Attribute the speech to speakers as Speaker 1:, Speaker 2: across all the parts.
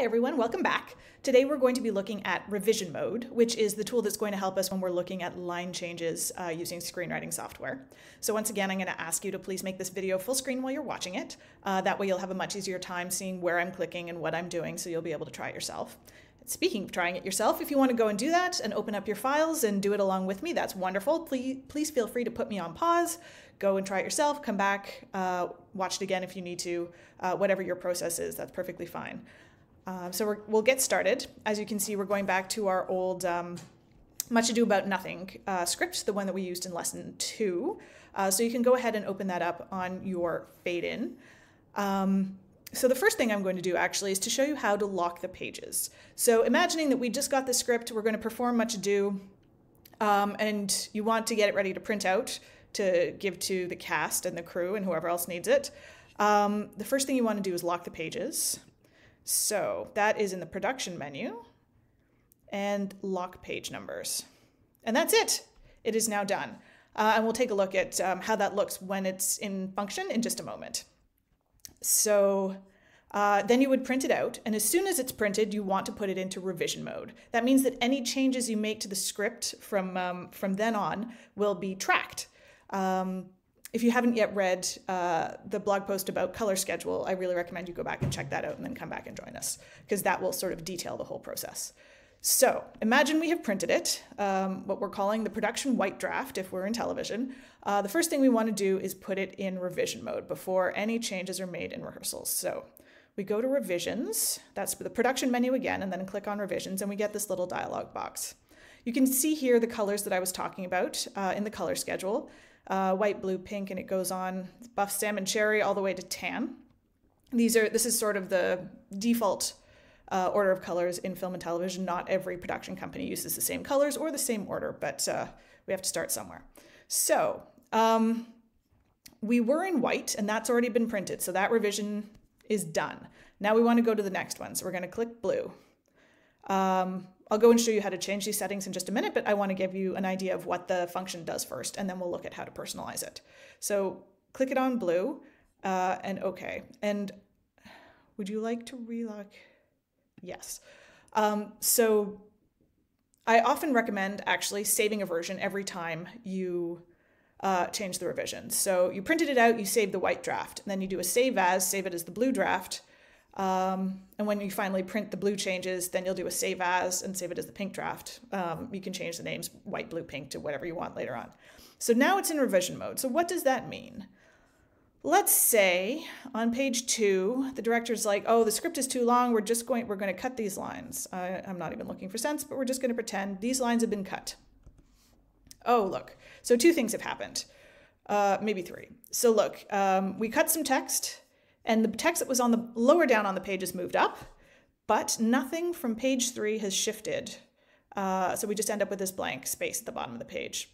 Speaker 1: Hi everyone, welcome back. Today we're going to be looking at revision mode, which is the tool that's going to help us when we're looking at line changes uh, using screenwriting software. So once again, I'm going to ask you to please make this video full screen while you're watching it. Uh, that way you'll have a much easier time seeing where I'm clicking and what I'm doing, so you'll be able to try it yourself. Speaking of trying it yourself, if you want to go and do that and open up your files and do it along with me, that's wonderful. Please, please feel free to put me on pause, go and try it yourself, come back, uh, watch it again if you need to, uh, whatever your process is, that's perfectly fine. Uh, so we will get started. As you can see, we're going back to our old um, Much Ado About Nothing uh, script, the one that we used in lesson two. Uh, so you can go ahead and open that up on your fade in. Um, so the first thing I'm going to do actually is to show you how to lock the pages. So imagining that we just got the script, we're going to perform Much Ado, um, and you want to get it ready to print out to give to the cast and the crew and whoever else needs it. Um, the first thing you want to do is lock the pages. So that is in the production menu and lock page numbers. And that's it. It is now done. Uh, and we'll take a look at um, how that looks when it's in function in just a moment. So uh, then you would print it out, and as soon as it's printed, you want to put it into revision mode. That means that any changes you make to the script from, um, from then on will be tracked. Um, if you haven't yet read uh, the blog post about color schedule, I really recommend you go back and check that out and then come back and join us because that will sort of detail the whole process. So imagine we have printed it, um, what we're calling the production white draft if we're in television. Uh, the first thing we want to do is put it in revision mode before any changes are made in rehearsals. So we go to revisions, that's the production menu again, and then click on revisions, and we get this little dialog box. You can see here the colors that I was talking about uh, in the color schedule uh, white, blue, pink, and it goes on buff, salmon, cherry, all the way to tan. These are this is sort of the default uh, order of colors in film and television. Not every production company uses the same colors or the same order, but uh, we have to start somewhere. So um, we were in white, and that's already been printed, so that revision is done. Now we want to go to the next one, so we're going to click blue. Um, I'll go and show you how to change these settings in just a minute, but I want to give you an idea of what the function does first, and then we'll look at how to personalize it. So click it on blue uh, and OK. And would you like to relock? Yes. Um, so I often recommend actually saving a version every time you uh, change the revision. So you printed it out, you save the white draft, and then you do a save as, save it as the blue draft, um, and when you finally print the blue changes, then you'll do a save as and save it as the pink draft. Um, you can change the names white, blue, pink to whatever you want later on. So now it's in revision mode. So what does that mean? Let's say on page two, the director's like, oh, the script is too long. We're just going, we're going to cut these lines. I, I'm not even looking for sense, but we're just going to pretend these lines have been cut. Oh, look. So two things have happened. Uh, maybe three. So look, um, we cut some text and the text that was on the lower down on the page is moved up, but nothing from page three has shifted. Uh, so we just end up with this blank space at the bottom of the page.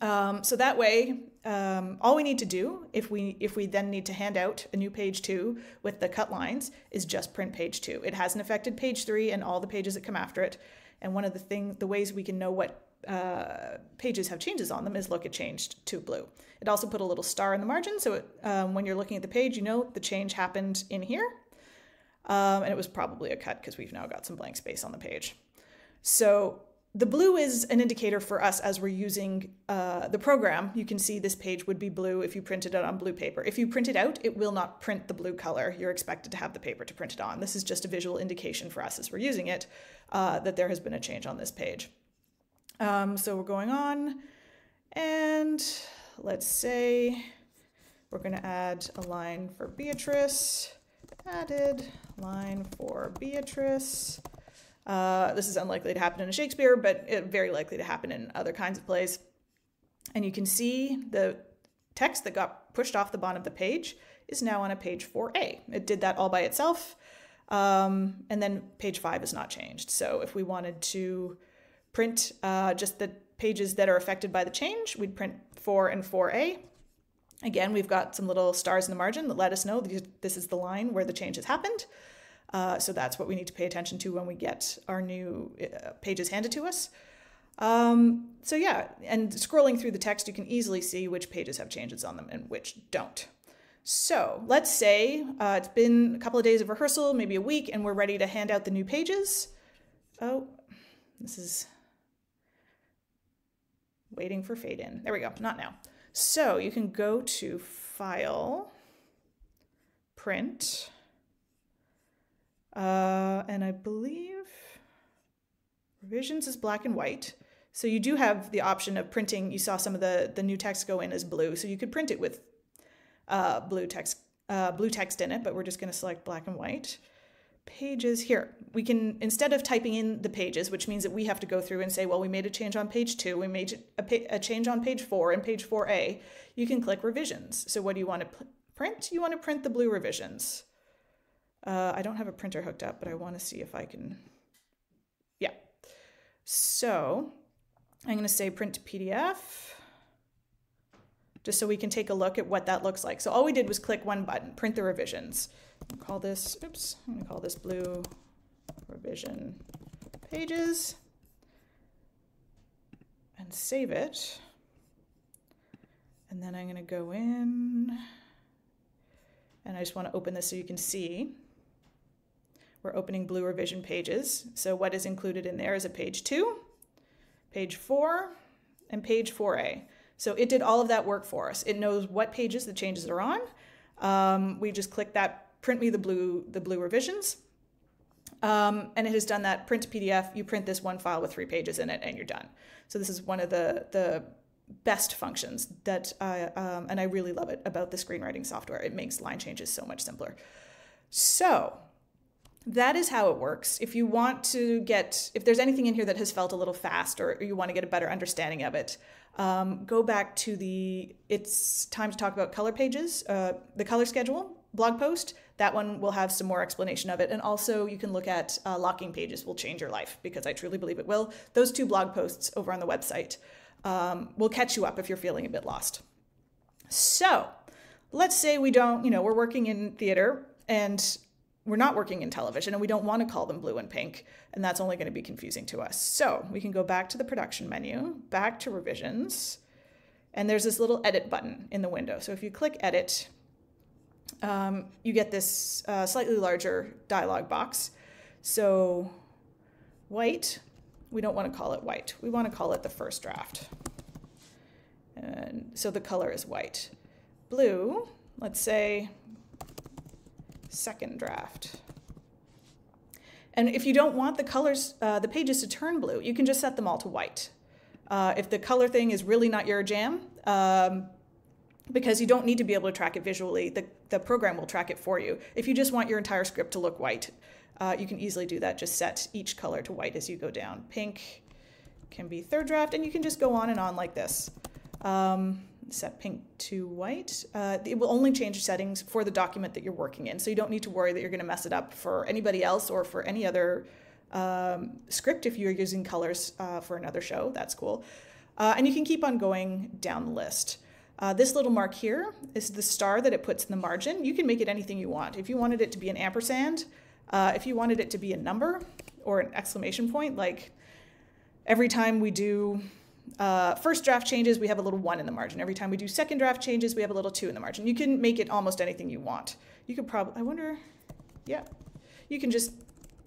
Speaker 1: Um, so that way, um, all we need to do, if we if we then need to hand out a new page two with the cut lines, is just print page two. It hasn't affected page three and all the pages that come after it. And one of the things, the ways we can know what uh, pages have changes on them is look it changed to blue. It also put a little star in the margin, so it, um, when you're looking at the page, you know the change happened in here. Um, and it was probably a cut because we've now got some blank space on the page. So the blue is an indicator for us as we're using uh, the program. You can see this page would be blue if you printed it on blue paper. If you print it out, it will not print the blue color. You're expected to have the paper to print it on. This is just a visual indication for us as we're using it uh, that there has been a change on this page. Um, so we're going on and let's say we're going to add a line for Beatrice. Added line for Beatrice. Uh, this is unlikely to happen in Shakespeare, but it, very likely to happen in other kinds of plays. And you can see the text that got pushed off the bottom of the page is now on a page 4a. It did that all by itself. Um, and then page 5 is not changed. So if we wanted to print uh, just the pages that are affected by the change. We'd print 4 and 4a. Again, we've got some little stars in the margin that let us know this is the line where the change has happened. Uh, so that's what we need to pay attention to when we get our new uh, pages handed to us. Um, so yeah, and scrolling through the text, you can easily see which pages have changes on them and which don't. So let's say uh, it's been a couple of days of rehearsal, maybe a week, and we're ready to hand out the new pages. Oh, this is waiting for fade in. There we go, not now. So you can go to File, Print, uh, and I believe revisions is black and white. So you do have the option of printing. You saw some of the, the new text go in as blue, so you could print it with uh, blue text uh, blue text in it, but we're just going to select black and white. Pages here. We can, instead of typing in the pages, which means that we have to go through and say, well, we made a change on page two, we made a, a change on page four and page 4a, you can click revisions. So what do you want to print? You want to print the blue revisions. Uh, I don't have a printer hooked up, but I want to see if I can, yeah. So I'm going to say print to PDF just so we can take a look at what that looks like. So all we did was click one button, print the revisions. Call this, oops, I'm gonna call this blue revision pages and save it. And then I'm gonna go in and I just wanna open this so you can see. We're opening blue revision pages. So what is included in there is a page two, page four, and page 4A. So it did all of that work for us. It knows what pages the changes are on. Um, we just click that, print me the blue, the blue revisions. Um, and it has done that print PDF. You print this one file with three pages in it and you're done. So this is one of the, the best functions that I, um, and I really love it about the screenwriting software. It makes line changes so much simpler. So that is how it works. If you want to get, if there's anything in here that has felt a little fast or you want to get a better understanding of it, um, go back to the It's Time to Talk About Color Pages, uh, the color schedule blog post. That one will have some more explanation of it. And also, you can look at uh, locking pages will change your life because I truly believe it will. Those two blog posts over on the website um, will catch you up if you're feeling a bit lost. So, let's say we don't, you know, we're working in theater and we're not working in television and we don't want to call them blue and pink, and that's only going to be confusing to us. So we can go back to the production menu, back to revisions, and there's this little edit button in the window. So if you click edit, um, you get this uh, slightly larger dialog box. So white, we don't want to call it white. We want to call it the first draft. And so the color is white. Blue, let's say second draft. And if you don't want the colors, uh, the pages to turn blue, you can just set them all to white. Uh, if the color thing is really not your jam, um, because you don't need to be able to track it visually, the, the program will track it for you. If you just want your entire script to look white, uh, you can easily do that. Just set each color to white as you go down. Pink can be third draft, and you can just go on and on like this. Um, set pink to white. Uh, it will only change settings for the document that you're working in. So you don't need to worry that you're going to mess it up for anybody else or for any other um, script if you're using colors uh, for another show. That's cool. Uh, and you can keep on going down the list. Uh, this little mark here is the star that it puts in the margin. You can make it anything you want. If you wanted it to be an ampersand, uh, if you wanted it to be a number or an exclamation point, like every time we do uh, first draft changes, we have a little one in the margin. Every time we do second draft changes, we have a little two in the margin. You can make it almost anything you want. You could probably, I wonder, yeah, you can just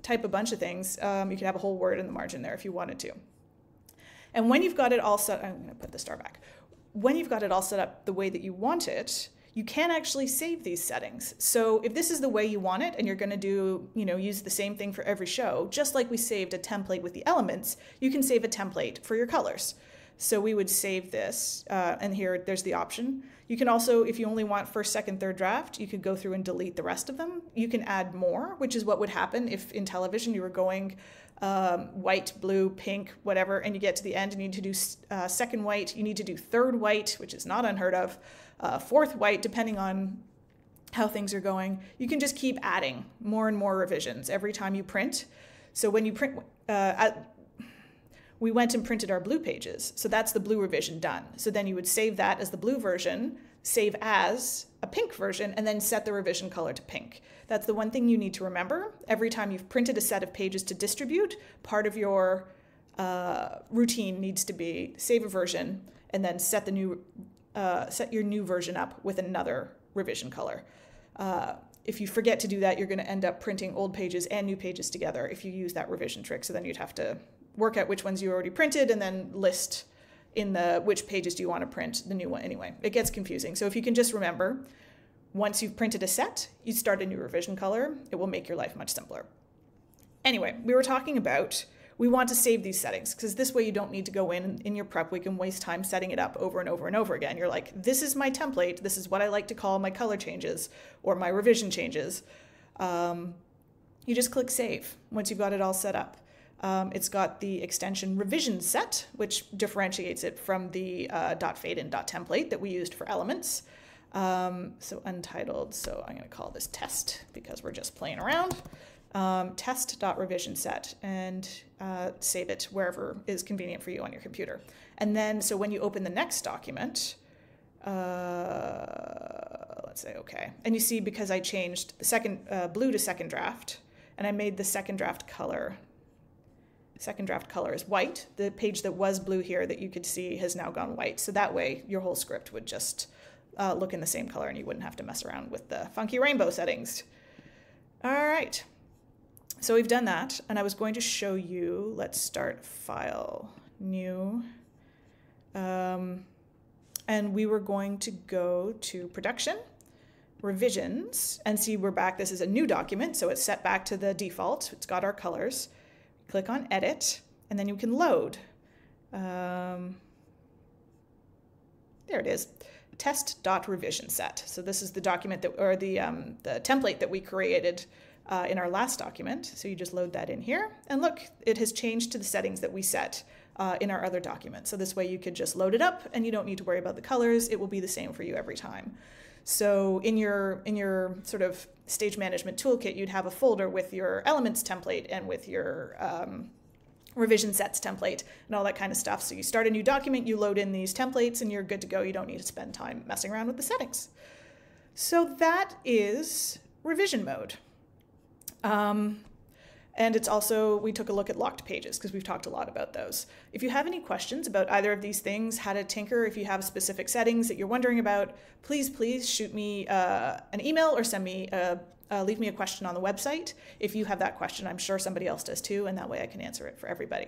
Speaker 1: type a bunch of things. Um, you could have a whole word in the margin there if you wanted to. And when you've got it all set, I'm going to put the star back. When you've got it all set up the way that you want it, you can actually save these settings. So if this is the way you want it and you're going to do, you know, use the same thing for every show, just like we saved a template with the elements, you can save a template for your colors. So we would save this, uh, and here there's the option. You can also, if you only want first, second, third draft, you could go through and delete the rest of them. You can add more, which is what would happen if in television you were going um, white, blue, pink, whatever, and you get to the end and you need to do uh, second white, you need to do third white, which is not unheard of uh, fourth white, depending on how things are going. You can just keep adding more and more revisions every time you print. So when you print, uh, at, we went and printed our blue pages. So that's the blue revision done. So then you would save that as the blue version, save as a pink version, and then set the revision color to pink. That's the one thing you need to remember. Every time you've printed a set of pages to distribute, part of your uh, routine needs to be save a version and then set the new uh, set your new version up with another revision color. Uh, if you forget to do that, you're going to end up printing old pages and new pages together if you use that revision trick. So then you'd have to work out which ones you already printed and then list in the which pages do you want to print the new one anyway. It gets confusing. So if you can just remember, once you've printed a set, you start a new revision color. It will make your life much simpler. Anyway, we were talking about we want to save these settings because this way you don't need to go in in your prep week and waste time setting it up over and over and over again. You're like, this is my template. This is what I like to call my color changes or my revision changes. Um, you just click save once you've got it all set up. Um, it's got the extension revision set, which differentiates it from the uh, .fade and dot .template that we used for elements. Um, so untitled, so I'm going to call this test because we're just playing around um, test.revision set and uh, save it wherever is convenient for you on your computer. And then, so when you open the next document, uh, let's say okay, and you see because I changed the second uh, blue to second draft, and I made the second draft color. Second draft color is white. The page that was blue here that you could see has now gone white. So that way, your whole script would just uh, look in the same color, and you wouldn't have to mess around with the funky rainbow settings. All right. So we've done that, and I was going to show you, let's start file, new, um, and we were going to go to production, revisions, and see we're back. This is a new document, so it's set back to the default. It's got our colors. Click on edit, and then you can load. Um, there it is test.revision set. So this is the document that, or the, um, the template that we created uh, in our last document. So you just load that in here. And look, it has changed to the settings that we set uh, in our other document. So this way you could just load it up and you don't need to worry about the colors. It will be the same for you every time. So in your in your sort of stage management toolkit, you'd have a folder with your elements template and with your um, revision sets template and all that kind of stuff. So you start a new document, you load in these templates, and you're good to go. You don't need to spend time messing around with the settings. So that is revision mode. Um, and it's also, we took a look at locked pages because we've talked a lot about those. If you have any questions about either of these things, how to tinker, if you have specific settings that you're wondering about, please, please shoot me uh, an email or send me a, uh, leave me a question on the website. If you have that question, I'm sure somebody else does too, and that way I can answer it for everybody.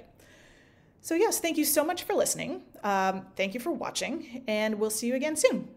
Speaker 1: So yes, thank you so much for listening. Um, thank you for watching, and we'll see you again soon.